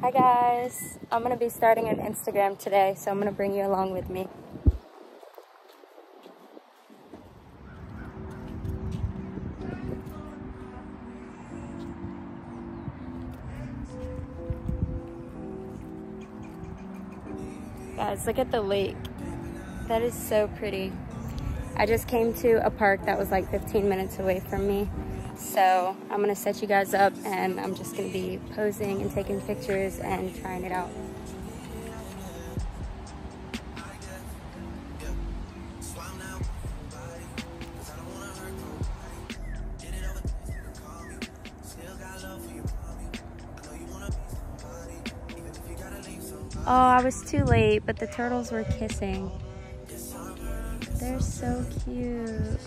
Hi guys, I'm gonna be starting an Instagram today, so I'm gonna bring you along with me. Guys, look at the lake. That is so pretty. I just came to a park that was like 15 minutes away from me. So I'm gonna set you guys up and I'm just gonna be posing and taking pictures and trying it out. Oh, I was too late, but the turtles were kissing. They're so cute.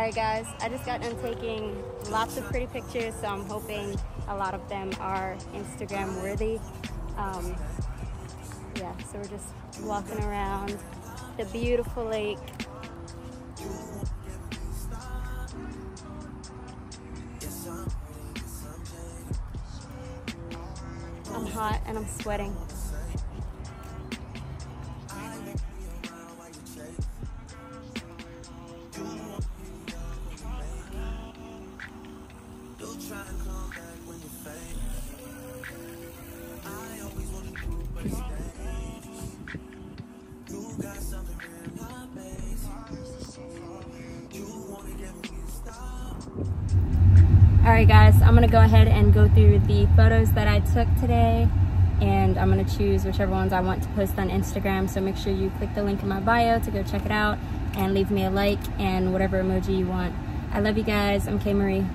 Alright guys, I just got done taking lots of pretty pictures, so I'm hoping a lot of them are Instagram worthy. Um, yeah, so we're just walking around the beautiful lake. I'm hot and I'm sweating. All right guys, I'm gonna go ahead and go through the photos that I took today and I'm gonna choose whichever ones I want to post on Instagram. So make sure you click the link in my bio to go check it out and leave me a like and whatever emoji you want. I love you guys, I'm Kay Marie.